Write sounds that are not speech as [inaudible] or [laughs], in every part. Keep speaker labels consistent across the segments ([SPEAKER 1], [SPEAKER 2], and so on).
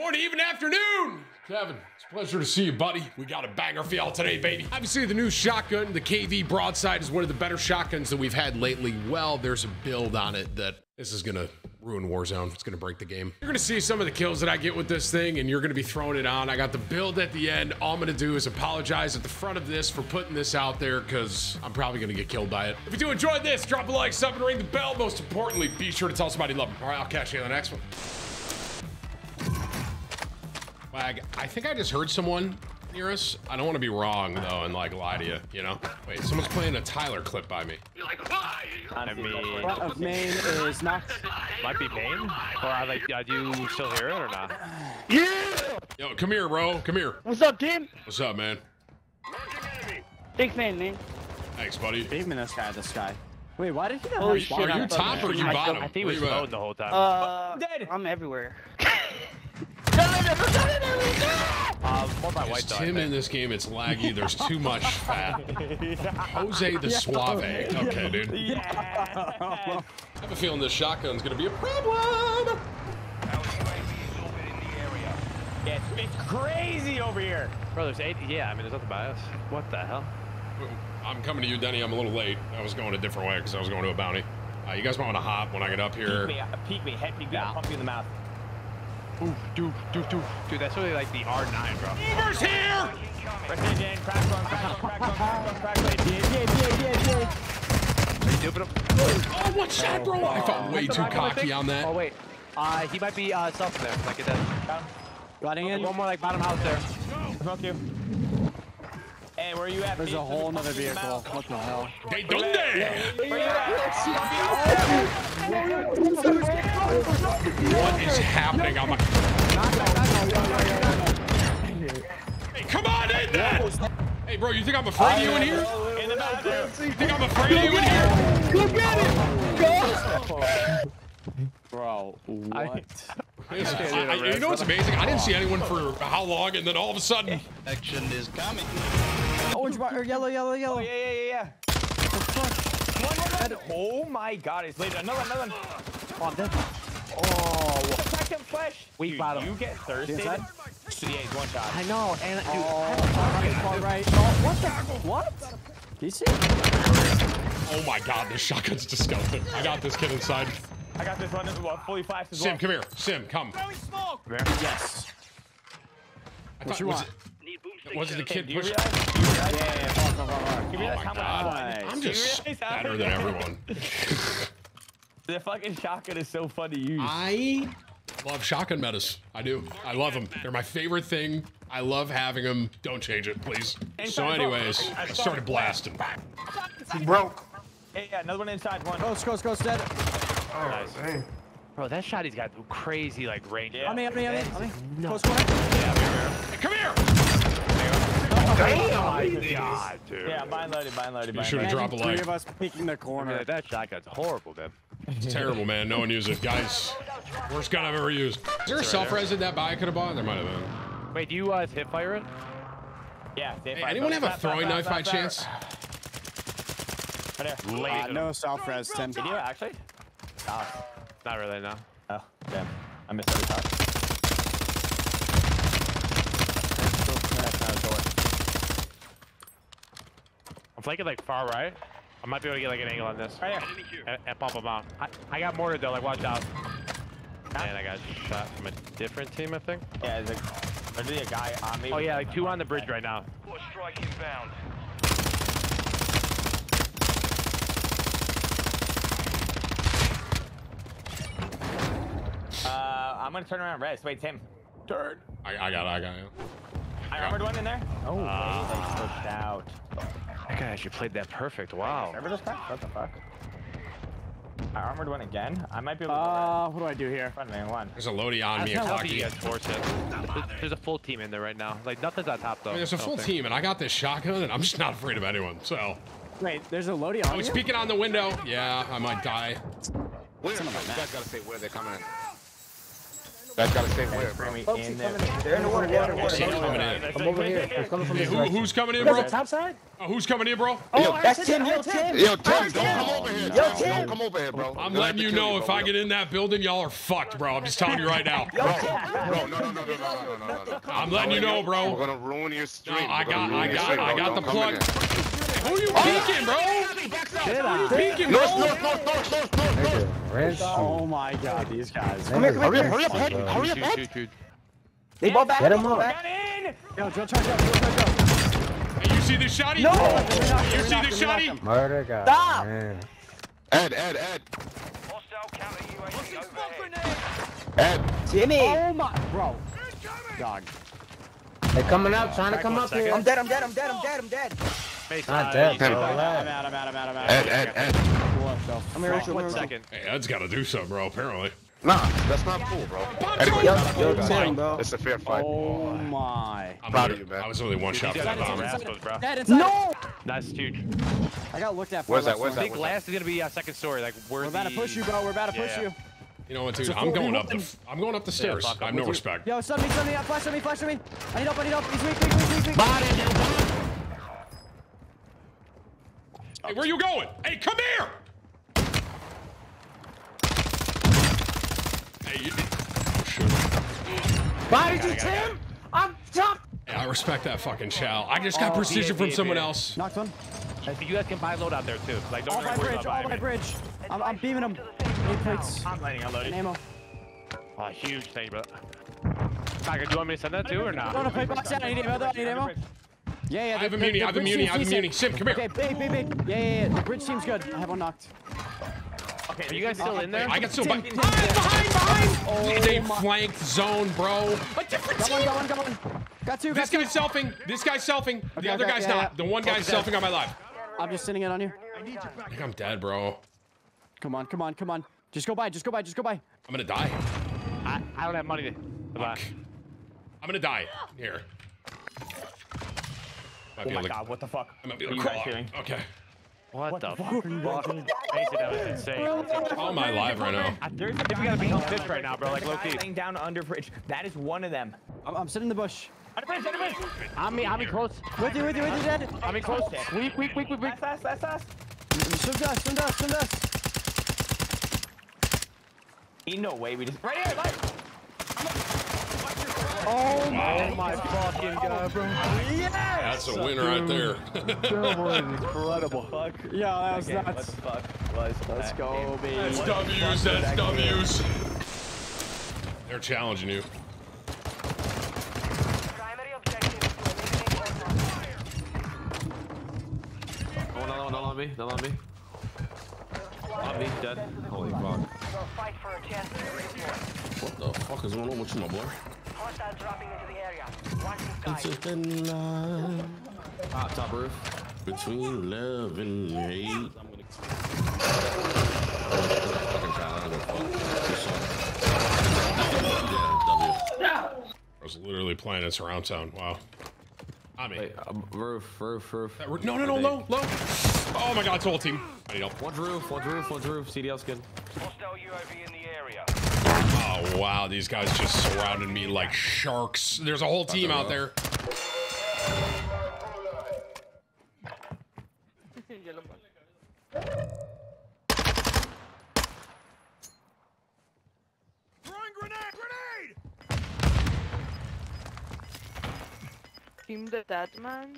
[SPEAKER 1] Morning, even afternoon. Kevin, it's a pleasure to see you, buddy. We got a banger for y'all today, baby. Obviously, the new shotgun, the KV Broadside, is one of the better shotguns that we've had lately. Well, there's a build on it that this is gonna ruin Warzone. It's gonna break the game. You're gonna see some of the kills that I get with this thing, and you're gonna be throwing it on. I got the build at the end. All I'm gonna do is apologize at the front of this for putting this out there, because I'm probably gonna get killed by it. If you do enjoy this, drop a like, sub, and ring the bell. Most importantly, be sure to tell somebody you love them. All right, I'll catch you on the next one. Wag, I think I just heard someone near us. I don't want to be wrong though and like lie to you, you know? Wait, someone's playing a Tyler clip by me.
[SPEAKER 2] I mean,
[SPEAKER 3] Front of main is knocked.
[SPEAKER 2] might be main. Or are like, uh, do you still hear it or not? Yeah!
[SPEAKER 1] Yo, come here, bro. Come here.
[SPEAKER 4] What's up, team?
[SPEAKER 1] What's up, man?
[SPEAKER 4] Thanks, man, man.
[SPEAKER 1] Thanks, buddy.
[SPEAKER 3] Aiming this guy, this guy. Wait, why did he not
[SPEAKER 4] Holy
[SPEAKER 3] have
[SPEAKER 4] shit,
[SPEAKER 1] Are you top
[SPEAKER 3] there?
[SPEAKER 1] or you bottom?
[SPEAKER 2] I think he
[SPEAKER 1] Where
[SPEAKER 2] was
[SPEAKER 1] you
[SPEAKER 2] the whole time.
[SPEAKER 4] Uh,
[SPEAKER 3] dead.
[SPEAKER 4] I'm everywhere. [laughs]
[SPEAKER 2] uh, more by white
[SPEAKER 1] It's
[SPEAKER 2] though.
[SPEAKER 1] Tim in this game, it's laggy. There's too [laughs] much fat. Jose the Suave. Okay, dude. I have a feeling this shotgun's gonna be a problem.
[SPEAKER 5] Yeah, it's, it's crazy over here.
[SPEAKER 2] Bro, there's eight. Yeah, I mean, there's nothing by us. What the hell?
[SPEAKER 1] I'm coming to you, Denny. I'm a little late. I was going a different way because I was going to a bounty. Uh, you guys might want to hop when I get up
[SPEAKER 5] Peek
[SPEAKER 1] here.
[SPEAKER 5] me, uh, peek me, head peek me, I'll pump you in the mouth.
[SPEAKER 2] Ooh, dude, dude, dude. Dude, that's really like the R9, bro.
[SPEAKER 1] Movers here!
[SPEAKER 5] Precision, Jane, crack one, crack one, crack one, crack one, crack one.
[SPEAKER 3] Yeah, yeah, yeah, yeah.
[SPEAKER 2] Are you duping him?
[SPEAKER 1] Oh, what shot, bro? I felt way too cocky on
[SPEAKER 2] Oh,
[SPEAKER 1] that.
[SPEAKER 2] wait. Uh, he might be uh, self there. Like it does.
[SPEAKER 3] Running in.
[SPEAKER 2] One more like bottom house there.
[SPEAKER 5] Smoke you. Hey, where are you at?
[SPEAKER 3] There's a whole
[SPEAKER 5] Pump
[SPEAKER 3] nother
[SPEAKER 5] you in the
[SPEAKER 3] vehicle. What the hell?
[SPEAKER 1] They done that.
[SPEAKER 5] Where?
[SPEAKER 1] What is happening on my... Hey, come on in then! Hey, bro, you think I'm afraid of you in here?
[SPEAKER 5] In the mouth.
[SPEAKER 1] You think I'm afraid of you in here? Look at it! Go!
[SPEAKER 3] Bro, what?
[SPEAKER 1] I- I- you know what's amazing? I didn't see anyone for how long, and then all of a sudden... Action is coming.
[SPEAKER 3] Orange bar, or yellow, yellow, yellow.
[SPEAKER 5] Oh, yeah, yeah, yeah, yeah. One, one, one. Oh my god, it's later. Another, another.
[SPEAKER 3] Oh, I'm dead. Oh.
[SPEAKER 5] Attack him, flesh.
[SPEAKER 2] Weak
[SPEAKER 5] Dude,
[SPEAKER 2] bottom.
[SPEAKER 5] You get thirsty.
[SPEAKER 3] Inside?
[SPEAKER 5] Yeah, he's one shot.
[SPEAKER 2] I know, and dude,
[SPEAKER 3] Oh, far right. Oh, what the? What? Do you see?
[SPEAKER 1] Oh my god, this shotgun's disgusting. I got this kid inside.
[SPEAKER 5] I got this one. Well, fully flashed as
[SPEAKER 1] Sim,
[SPEAKER 5] well.
[SPEAKER 1] come here. Sim, come.
[SPEAKER 3] Yes.
[SPEAKER 1] I
[SPEAKER 3] What
[SPEAKER 1] thought,
[SPEAKER 3] you
[SPEAKER 1] was
[SPEAKER 3] want?
[SPEAKER 1] it, was it the kid pushing?
[SPEAKER 5] realize? Do you realize?
[SPEAKER 3] Yeah, yeah, fuck, fuck, fuck, fuck.
[SPEAKER 5] Do you
[SPEAKER 1] Oh
[SPEAKER 5] realize
[SPEAKER 1] my
[SPEAKER 5] how
[SPEAKER 1] god.
[SPEAKER 5] much?
[SPEAKER 1] I'm just
[SPEAKER 5] realize how-
[SPEAKER 1] better than everyone. [laughs]
[SPEAKER 5] The fucking shotgun is so fun to use.
[SPEAKER 1] I love shotgun metas. I do. I love them. They're my favorite thing. I love having them. Don't change it, please. So, anyways, I started blasting. He broke.
[SPEAKER 5] Hey, yeah, another one inside. One.
[SPEAKER 3] Ghost, ghost, ghost, dead.
[SPEAKER 2] Nice. Bro, that shot he's got crazy like range.
[SPEAKER 5] Yeah.
[SPEAKER 3] On me, on me, on me, on me.
[SPEAKER 2] No.
[SPEAKER 3] Close corner.
[SPEAKER 1] Hey, come here!
[SPEAKER 2] Oh my god, dude.
[SPEAKER 5] Yeah, bind loaded, bind loaded, bind
[SPEAKER 1] should've dropped a
[SPEAKER 3] Three of us peeking the
[SPEAKER 2] I mean,
[SPEAKER 3] corner.
[SPEAKER 2] that shotgun's horrible, man.
[SPEAKER 1] It's terrible, man. No one uses it. Guys, worst gun I've ever used. Is there a self-res in that buy I could have bought? There might have been.
[SPEAKER 2] Wait, do you uh, hip fire it?
[SPEAKER 5] Yeah, they
[SPEAKER 1] Hey,
[SPEAKER 5] fire,
[SPEAKER 1] anyone
[SPEAKER 5] fire,
[SPEAKER 1] have a
[SPEAKER 5] fire,
[SPEAKER 1] throwing
[SPEAKER 5] fire,
[SPEAKER 1] knife by
[SPEAKER 5] fire, fire.
[SPEAKER 1] chance?
[SPEAKER 5] Right there.
[SPEAKER 3] Uh, no self res, Tim.
[SPEAKER 5] Did you actually? Ah,
[SPEAKER 2] Not really, no.
[SPEAKER 5] oh, damn. I missed every shot. That's not a door.
[SPEAKER 2] I'm flanking like far right. I might be able to get like an angle on this.
[SPEAKER 5] Right here.
[SPEAKER 2] And, and pump him out. I, I got mortar though, like watch out. And I got shot from a different team, I think.
[SPEAKER 5] Yeah, there's a, there's a guy on me.
[SPEAKER 2] Oh yeah, like two on the bridge right now.
[SPEAKER 5] Uh, I'm gonna turn around rest. Wait, Tim. Turn.
[SPEAKER 1] I, I got it. I got it.
[SPEAKER 5] I armored one in there. Oh, wait,
[SPEAKER 2] Ah.
[SPEAKER 5] they pushed out.
[SPEAKER 2] That guy actually played that perfect. Wow.
[SPEAKER 5] Server just cracked? What the fuck? I armored one again. I might be able to.
[SPEAKER 3] Uh, what do I do here?
[SPEAKER 5] Front me one.
[SPEAKER 1] There's a Lodi on
[SPEAKER 2] I
[SPEAKER 1] me, a
[SPEAKER 2] can't help you
[SPEAKER 1] cocky.
[SPEAKER 2] guys force it. There's- There's a full team in there right now. Like nothing's on top though.
[SPEAKER 1] I mean, there's a full
[SPEAKER 2] think.
[SPEAKER 1] team, and I got this shotgun, and I'm just not afraid of anyone. So,
[SPEAKER 3] Wait, there's a Lodi
[SPEAKER 1] I
[SPEAKER 3] on
[SPEAKER 1] was
[SPEAKER 3] you?
[SPEAKER 1] speaking on the window. Yeah, I might die.
[SPEAKER 6] Where? You guys gotta say where they're coming in. That's gotta stay away, bro.
[SPEAKER 5] Folks, keep coming in. They're in the water. They're in the water.
[SPEAKER 1] Coming in.
[SPEAKER 3] Come over here. They're coming from
[SPEAKER 1] Hey,
[SPEAKER 3] this
[SPEAKER 1] who, who's coming in, bro?
[SPEAKER 3] at top side?
[SPEAKER 1] Oh, uh, who's coming in, bro?
[SPEAKER 5] Oh, that's Tim. Yo, Tim.
[SPEAKER 6] Yo, Tim, don't come over here.
[SPEAKER 5] Yo, Tim.
[SPEAKER 6] Don't come over here, bro.
[SPEAKER 1] I'm letting you know if. I get in that building, y'all are fucked, bro. I'm just telling you right now. [laughs]
[SPEAKER 6] Bro, bro, no, no, no, no, no, no, no, no, no.
[SPEAKER 1] I'm letting you know,
[SPEAKER 6] We're
[SPEAKER 1] bro.
[SPEAKER 6] gonna ruin your
[SPEAKER 1] No,
[SPEAKER 6] stream.
[SPEAKER 1] I
[SPEAKER 6] We're gonna
[SPEAKER 1] got, I
[SPEAKER 6] ruin your
[SPEAKER 1] got,
[SPEAKER 6] stream,
[SPEAKER 1] I
[SPEAKER 6] bro.
[SPEAKER 1] got the
[SPEAKER 6] Don't come in
[SPEAKER 1] plug.
[SPEAKER 6] here.
[SPEAKER 1] Who you oh, peeking, bro? Who you peeking, bro?
[SPEAKER 6] North, north, north, north, north, north, north.
[SPEAKER 7] Oh my god, these guys.
[SPEAKER 5] Come here, come here.
[SPEAKER 6] hurry up, head, hurry up, head.
[SPEAKER 2] shoot, shoot.
[SPEAKER 5] They ball back.
[SPEAKER 3] Get him
[SPEAKER 5] they ball
[SPEAKER 3] up.
[SPEAKER 7] Yo, Joe, charge up, Joe, charge up.
[SPEAKER 1] Hey, you see this shotty?
[SPEAKER 5] No.
[SPEAKER 1] You see this shotty?
[SPEAKER 3] Murder guy.
[SPEAKER 5] Stop.
[SPEAKER 3] Man.
[SPEAKER 6] Ed, Ed, Ed. Ed.
[SPEAKER 5] Timmy.
[SPEAKER 7] Oh my, bro. Dog.
[SPEAKER 3] They coming up, trying to come up here.
[SPEAKER 5] I'm dead. I'm dead. I'm dead. I'm dead. I'm dead.
[SPEAKER 2] Mace,
[SPEAKER 3] Not
[SPEAKER 2] uh,
[SPEAKER 3] dead, bro.
[SPEAKER 7] I'm out, I'm out, I'm out, I'm out.
[SPEAKER 6] Ed, Ed, Ed.
[SPEAKER 7] What the
[SPEAKER 5] I'm here with you. I'm
[SPEAKER 2] One
[SPEAKER 5] here with you.
[SPEAKER 2] second.
[SPEAKER 1] Hey, Ed's got to do something, bro. Apparently.
[SPEAKER 6] Nah, that's not cool, bro. Anyway,
[SPEAKER 5] Yo,
[SPEAKER 6] it's
[SPEAKER 5] yo,
[SPEAKER 6] a
[SPEAKER 5] Tim, bro.
[SPEAKER 6] It's a fair fight.
[SPEAKER 7] Oh my.
[SPEAKER 1] I'm
[SPEAKER 6] Proud of you, man.
[SPEAKER 1] I was only one shot
[SPEAKER 2] These
[SPEAKER 1] from
[SPEAKER 2] guys
[SPEAKER 1] that bomb.
[SPEAKER 2] rascals, bro.
[SPEAKER 7] Dead inside.
[SPEAKER 5] No.
[SPEAKER 2] That's huge.
[SPEAKER 7] I got looked at. for
[SPEAKER 6] Where's that? Where's
[SPEAKER 7] one.
[SPEAKER 2] I think last is gonna be uh, second story. Like we're,
[SPEAKER 7] We're about to push you, bro. We're about to push you.
[SPEAKER 1] You know what, dude?
[SPEAKER 7] It's a
[SPEAKER 1] I'm going up the. I'm going up the stairs.
[SPEAKER 2] fuck,
[SPEAKER 1] I have no respect.
[SPEAKER 7] Yo, stun me, stun me. Flash on me, flash on me. I need help, I need help. He's weak, weak, weak, weak, weak.
[SPEAKER 1] Hey, where you going? Hey, come here! Hey, you. Oh, shit.
[SPEAKER 3] Body you, Tim? I'm top.
[SPEAKER 1] Hey, I respect that fucking chow. I just got
[SPEAKER 2] Oh,
[SPEAKER 1] precision
[SPEAKER 2] yeah,
[SPEAKER 1] from
[SPEAKER 2] yeah,
[SPEAKER 1] someone
[SPEAKER 2] yeah.
[SPEAKER 1] else.
[SPEAKER 7] Knocked one.
[SPEAKER 2] You guys can buy load out there too. Like don't
[SPEAKER 7] All by bridge,
[SPEAKER 2] about
[SPEAKER 7] all by bridge. I'm, I'm beaming him. Eight plates.
[SPEAKER 2] I'm landing unloaded.
[SPEAKER 7] And ammo.
[SPEAKER 2] Oh, huge. Thank you, bro. Tiger, do you want me to send that too or
[SPEAKER 7] Throw in a
[SPEAKER 2] not?
[SPEAKER 7] plate box out. I need ammo. I need ammo. Yeah, yeah.
[SPEAKER 1] I have
[SPEAKER 7] the-
[SPEAKER 1] a
[SPEAKER 7] the-
[SPEAKER 1] muni,
[SPEAKER 7] the
[SPEAKER 1] I have a muni, I have a muni. Sim, come here.
[SPEAKER 7] Okay, big, big, big. Yeah, yeah, yeah. The bridge seems good. I have one knocked.
[SPEAKER 2] Okay, are you guys still in there?
[SPEAKER 1] I got so
[SPEAKER 7] Tim,
[SPEAKER 1] behind,
[SPEAKER 7] Tim, ah,
[SPEAKER 1] behind, behind!
[SPEAKER 7] Oh
[SPEAKER 1] they flanked zone, bro. A different
[SPEAKER 7] Got one,
[SPEAKER 1] team.
[SPEAKER 7] got one, got one. Got two, got
[SPEAKER 1] This
[SPEAKER 7] two.
[SPEAKER 1] guy's selfing. This guy's selfing. The other
[SPEAKER 7] okay,
[SPEAKER 1] guy's
[SPEAKER 7] yeah,
[SPEAKER 1] not.
[SPEAKER 7] yeah.
[SPEAKER 1] The one guy's
[SPEAKER 7] Focus
[SPEAKER 1] selfing on my live.
[SPEAKER 7] I'm just sending it on you.
[SPEAKER 1] I think I'm dead, bro.
[SPEAKER 7] Come on, come on, come on. Just go by, just go by, just go by.
[SPEAKER 1] I'm gonna die.
[SPEAKER 2] I, I don't have money to buy.
[SPEAKER 1] I'm gonna die. Here. Might
[SPEAKER 2] Oh my
[SPEAKER 1] able
[SPEAKER 2] god, what the fuck?
[SPEAKER 1] I might be able to crawl out. Okay.
[SPEAKER 2] What, the, fuck? Mason, that was insane.
[SPEAKER 1] All my live right now.
[SPEAKER 2] I think we gotta become fifth right now, bro. Like low key.
[SPEAKER 5] Laying down under bridge. That is one of them.
[SPEAKER 7] I'm, I'm sitting in the bush. Under bridge, under bridge.
[SPEAKER 2] I'm in, I'm in close.
[SPEAKER 7] With you, with you, with you, dead.
[SPEAKER 2] I'm in close. Weak, weak, weak, weak, weak.
[SPEAKER 5] That's us. That's us.
[SPEAKER 7] Swim to us, swim to us, swim to us.
[SPEAKER 5] Ain't no way we just. Right here, like.
[SPEAKER 7] Oh
[SPEAKER 1] Wow.
[SPEAKER 7] my fucking god, bro.
[SPEAKER 1] That's a winner right there.
[SPEAKER 7] Incredible. Fuck. Yeah, that was
[SPEAKER 5] What
[SPEAKER 7] nuts.
[SPEAKER 5] the fuck was
[SPEAKER 7] Let's go,
[SPEAKER 5] game?
[SPEAKER 7] baby.
[SPEAKER 1] That's W's. That's W's. They're challenging you.
[SPEAKER 8] Oh, another one, not on me, not on me. On me, dead. Holy fuck.
[SPEAKER 9] What the fuck is going on with you, my boy? It's just in line
[SPEAKER 8] Top, top roof.
[SPEAKER 9] between love and hate. I'm gonna. Fucking child, I don't give fuck. Yeah, W.
[SPEAKER 1] I was literally playing in surround sound. Wow. I mean,
[SPEAKER 8] Wait, um, roof, roof, roof.
[SPEAKER 1] no, no, no, low, low. Oh my God, it's whole team. I need help.
[SPEAKER 8] One's roof, one's roof, one's roof. CDL skin.
[SPEAKER 1] Oh wow, these guys just surrounded me like sharks. There's a whole team out there.
[SPEAKER 10] Team the dead man.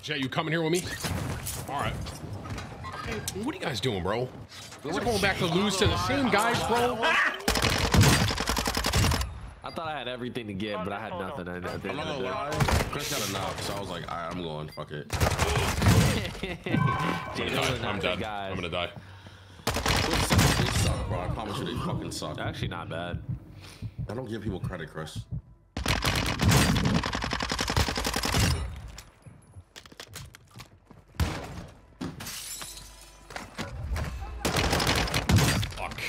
[SPEAKER 1] Jay, you coming here with me? All right. Hey, what are you guys doing, bro? These are going back to lose to the same guys, bro.
[SPEAKER 8] I thought I had everything to get, but I had nothing. I, I
[SPEAKER 9] I'm not
[SPEAKER 8] didn't.
[SPEAKER 9] gonna lie. Chris got a knock, so I was like, alright, I'm going. Fuck it. [laughs]
[SPEAKER 1] I'm gonna die. I'm dead. I'm gonna die.
[SPEAKER 9] They suck, bro. I promise you, they fucking suck.
[SPEAKER 8] Actually, not bad.
[SPEAKER 9] I don't give people credit, Chris.
[SPEAKER 1] Fuck.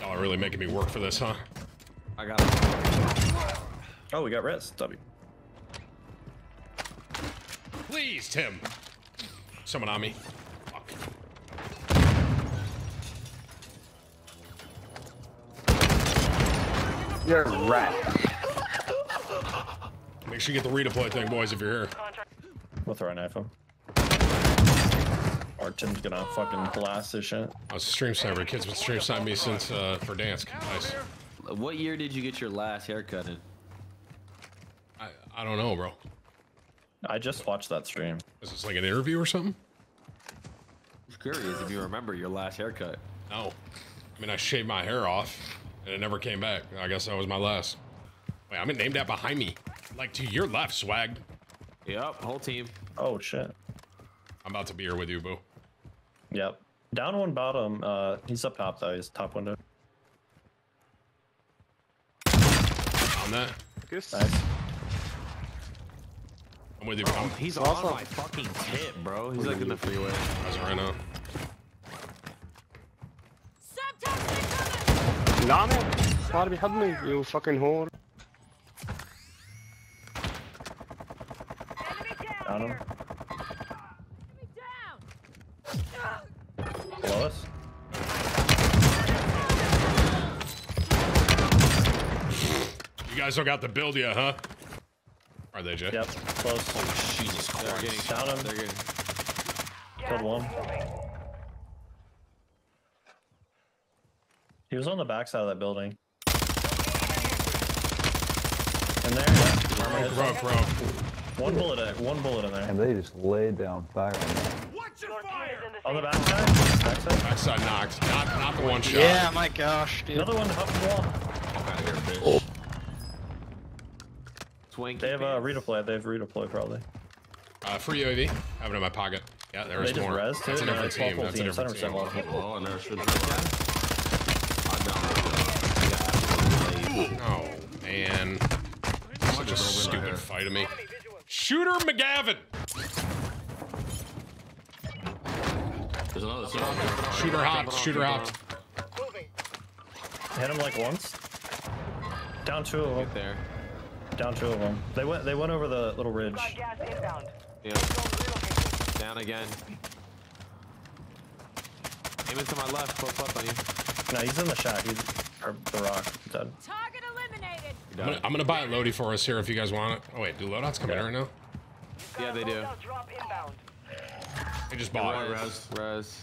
[SPEAKER 1] Y'all are really making me work for this, huh?
[SPEAKER 8] I got it.
[SPEAKER 11] Oh, we got res. W.
[SPEAKER 1] Please, Tim. someone on me. Fuck.
[SPEAKER 3] You're a rat.
[SPEAKER 1] Make sure you get the redeploy thing, boys, if you're here.
[SPEAKER 11] We'll throw a knife him. Or Tim's gonna fucking blast this shit.
[SPEAKER 1] I was a stream sniper. Kids been stream sniping me since uh, for dance. Nice.
[SPEAKER 8] What year did you get your last haircut in?
[SPEAKER 1] I, I don't know, bro.
[SPEAKER 11] I just watched that stream.
[SPEAKER 1] Is this like an interview or something?
[SPEAKER 8] I'm curious if you remember your last haircut.
[SPEAKER 1] No. I mean, I shaved my hair off, and it never came back. I guess that was my last. Wait, I'm named that behind me. Like to your left, swag.
[SPEAKER 8] Yep, whole team.
[SPEAKER 11] Oh shit.
[SPEAKER 1] I'm about to be here with you, boo.
[SPEAKER 11] Yep. Down one bottom. Uh, he's up top though. He's top window.
[SPEAKER 1] On that.
[SPEAKER 11] Nice.
[SPEAKER 1] I'm with you. bro. I'm,
[SPEAKER 8] He's on my fucking tip, bro. He's like in the freeway.
[SPEAKER 1] Guys, right now.
[SPEAKER 3] نعم صار بيحضني you fucking whore
[SPEAKER 1] Guys don't got the build yet, huh? Are they, Jay?
[SPEAKER 11] Yep. Close.
[SPEAKER 9] Oh, Jesus
[SPEAKER 8] They're
[SPEAKER 9] Christ.
[SPEAKER 8] getting
[SPEAKER 11] Down him.
[SPEAKER 8] They're getting.
[SPEAKER 11] Killed one. He was on the backside of that building. In there, yeah.
[SPEAKER 1] Bro, bro, bro.
[SPEAKER 11] One bullet, in- one bullet in there.
[SPEAKER 3] and they just laid down fire
[SPEAKER 11] On the backside. Backside.
[SPEAKER 1] Backside knocked. Not, not the one shot.
[SPEAKER 7] Yeah, my gosh, dude.
[SPEAKER 11] Another one up the wall.
[SPEAKER 9] Fuck out of here, bitch. Oh.
[SPEAKER 8] Swanky.
[SPEAKER 11] They have uh,
[SPEAKER 8] pants.
[SPEAKER 11] redeploy. They have redeploy probably.
[SPEAKER 1] Uh, free UAV. Have it in my pocket. Yeah, there's
[SPEAKER 11] They just
[SPEAKER 1] more.
[SPEAKER 11] res too.
[SPEAKER 1] That's a different team. That's a
[SPEAKER 11] teams.
[SPEAKER 1] different team.
[SPEAKER 9] Oh, I never should have. I down.
[SPEAKER 1] Oh, man. Such a stupid fight of me. Shooter McGavin!
[SPEAKER 9] There's another side.
[SPEAKER 1] Shooter hopped. Shooter hopped.
[SPEAKER 11] Hit him like once. Down two of them.
[SPEAKER 8] Right there.
[SPEAKER 11] Down two of them. They went. They went over the little ridge.
[SPEAKER 8] Yeah. Down again. Aiming to my left, close up on you.
[SPEAKER 11] No, he's in the shack. He's or the rock. Dead.
[SPEAKER 12] Target eliminated.
[SPEAKER 1] I'm gonna, I'm gonna buy a Lodi for us here if you guys want it. Oh, wait. Do loadouts come in right now?
[SPEAKER 8] Yeah, they do.
[SPEAKER 1] They just bought it.
[SPEAKER 8] Res. Res.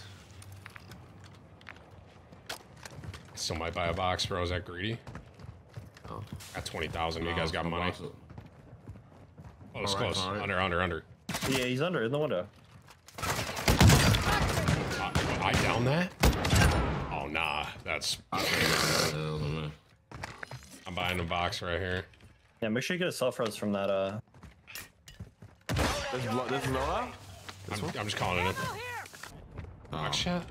[SPEAKER 1] Still might buy a box, bro. Is that greedy?
[SPEAKER 8] Oh.
[SPEAKER 1] Got 20,000. You guys got
[SPEAKER 9] No,
[SPEAKER 1] money.
[SPEAKER 9] box it.
[SPEAKER 1] Close,
[SPEAKER 9] Alright,
[SPEAKER 1] close.
[SPEAKER 9] alright.
[SPEAKER 1] Under, under, under.
[SPEAKER 11] Yeah, he's under in the window.
[SPEAKER 1] Uh, I down that? Oh, nah. That's.
[SPEAKER 9] I think that was me.
[SPEAKER 1] I'm buying a box right here.
[SPEAKER 11] Yeah, make sure you get a self res from that. Uh,
[SPEAKER 8] This is, lo- this is Lola?
[SPEAKER 1] I'm, I'm just calling it in.
[SPEAKER 9] Oh,
[SPEAKER 1] Box shot?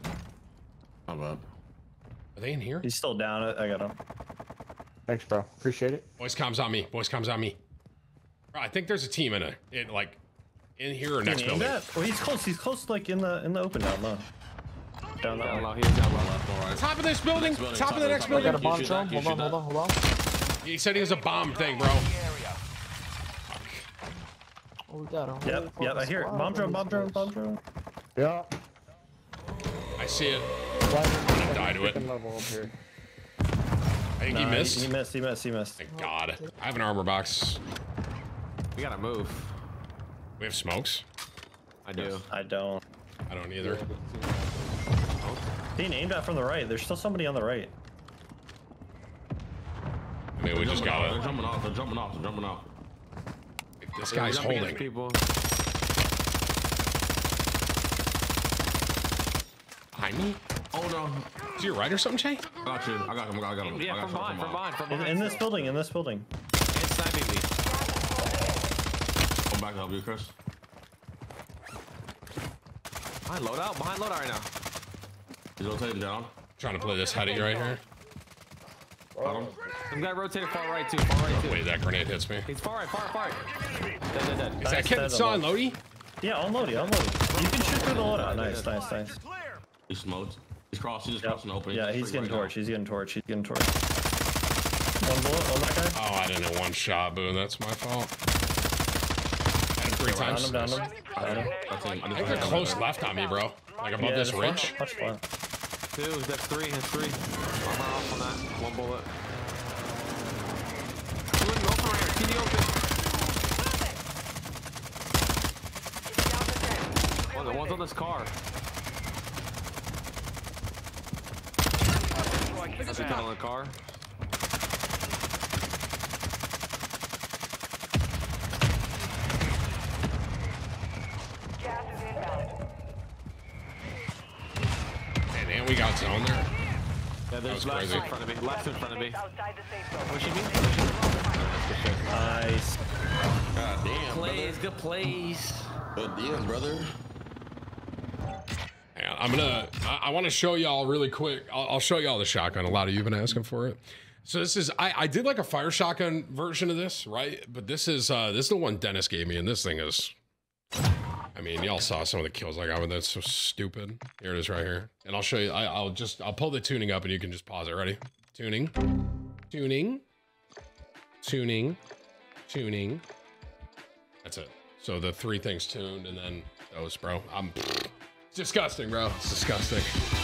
[SPEAKER 9] my bad.
[SPEAKER 1] Are they in here?
[SPEAKER 11] he's still down. I I got him.
[SPEAKER 3] Thanks bro appreciate it
[SPEAKER 1] Voice comms on me. Voice comms on me. Bro, I think there's a team in it. In like in here or next
[SPEAKER 11] Can you
[SPEAKER 1] building.
[SPEAKER 11] that? Well, he's close. He's close, like in the in the open down low. Down that
[SPEAKER 8] Down low. He's down low.
[SPEAKER 9] Left, all right.
[SPEAKER 1] Top of this building.
[SPEAKER 9] building,
[SPEAKER 1] Top
[SPEAKER 9] top
[SPEAKER 1] of the next
[SPEAKER 9] top
[SPEAKER 1] building.
[SPEAKER 9] building.
[SPEAKER 3] got a bomb
[SPEAKER 9] shoot
[SPEAKER 3] drone hold on hold on hold on
[SPEAKER 1] He said he was a bomb thing, bro.
[SPEAKER 3] oh we got him
[SPEAKER 11] Yep, yep. I hear it. Bomb drone, bomb drone, bomb drone.
[SPEAKER 3] yeah
[SPEAKER 1] I see it.
[SPEAKER 3] Why-
[SPEAKER 1] die to it.
[SPEAKER 3] Freaking level up here
[SPEAKER 1] I think he missed.
[SPEAKER 11] He, missed. He missed. He missed.
[SPEAKER 1] Thank God. I have an armor box.
[SPEAKER 8] We gotta move.
[SPEAKER 1] We have smokes.
[SPEAKER 8] I do.
[SPEAKER 11] I don't.
[SPEAKER 1] I don't either.
[SPEAKER 11] Being aimed at from the right. There's still somebody on the right.
[SPEAKER 1] I mean, we just
[SPEAKER 9] got off, They're jumping off. They're jumping off. They're jumping off.
[SPEAKER 1] This guy's
[SPEAKER 8] Jumping against
[SPEAKER 1] holding.
[SPEAKER 8] people.
[SPEAKER 1] Behind me?
[SPEAKER 9] Oh no.
[SPEAKER 1] Is he right or something, Jay?
[SPEAKER 9] I got you. I got him. I got him. I
[SPEAKER 8] Yeah,
[SPEAKER 9] got
[SPEAKER 8] from
[SPEAKER 9] you.
[SPEAKER 8] behind, from behind, from
[SPEAKER 11] In,
[SPEAKER 8] behind.
[SPEAKER 11] in this building. In this building.
[SPEAKER 8] And sniping me.
[SPEAKER 9] Come back to help you, Chris.
[SPEAKER 8] Behind loadout. Behind loadout right now.
[SPEAKER 9] He's rotating down.
[SPEAKER 1] Trying to play this heady right here.
[SPEAKER 9] Got him.
[SPEAKER 8] Some guy rotated far right too. Far right too.
[SPEAKER 1] Wait, that grenade hits me.
[SPEAKER 8] He's far right, far, far. Dead, dead, dead.
[SPEAKER 1] Is
[SPEAKER 11] Nice,
[SPEAKER 1] that kid
[SPEAKER 11] that's
[SPEAKER 1] that's on
[SPEAKER 11] a
[SPEAKER 1] Lodi?
[SPEAKER 11] Yeah, unload it. Unload it. You can shoot through the loadout. Nice, nice, nice.
[SPEAKER 9] He smoked. He's crossed. He's just
[SPEAKER 11] Yep.
[SPEAKER 9] crossing the opening.
[SPEAKER 11] Yeah, he's getting
[SPEAKER 9] right now.
[SPEAKER 11] torched. He's getting torched. He's getting torched. One bullet on that guy.
[SPEAKER 1] Oh, I didn't know one shot, boo. That's my fault. I three
[SPEAKER 11] Down
[SPEAKER 1] times.
[SPEAKER 11] him, down him. Down him.
[SPEAKER 9] That's him.
[SPEAKER 1] I think they're close left on me, bro. Like above
[SPEAKER 11] Yeah,
[SPEAKER 1] this
[SPEAKER 11] just
[SPEAKER 1] ridge.
[SPEAKER 11] Touch flat.
[SPEAKER 8] Two, that's three, that's three. Armor off on that. One bullet. Two in, open right here. See the open. One, the one's on this car. That's on the car.
[SPEAKER 1] And, and we got zone there.
[SPEAKER 8] Yeah, there's
[SPEAKER 1] was
[SPEAKER 8] left
[SPEAKER 1] crazy.
[SPEAKER 8] in front of me. Left in front of me. Pushing me.
[SPEAKER 11] Nice.
[SPEAKER 9] God damn,
[SPEAKER 8] Plays, good plays.
[SPEAKER 9] brother. Good deal, brother.
[SPEAKER 1] I'm gonna. I, I want to show y'all really quick. I'll, I'll show y'all the shotgun. A lot of you have been asking for it. So this is. I, I did like a fire shotgun version of this, right? But this is. uh This is the one Dennis gave me, and this thing is. I mean, y'all saw some of the kills Like, I got with that. So stupid. Here it is, right here. And I'll show you. I, I'll just. I'll pull the tuning up, and you can just pause it. Ready? Tuning. Tuning. Tuning. Tuning. That's it. So the three things tuned, and then those, bro. I'm. Disgusting, bro. It's disgusting.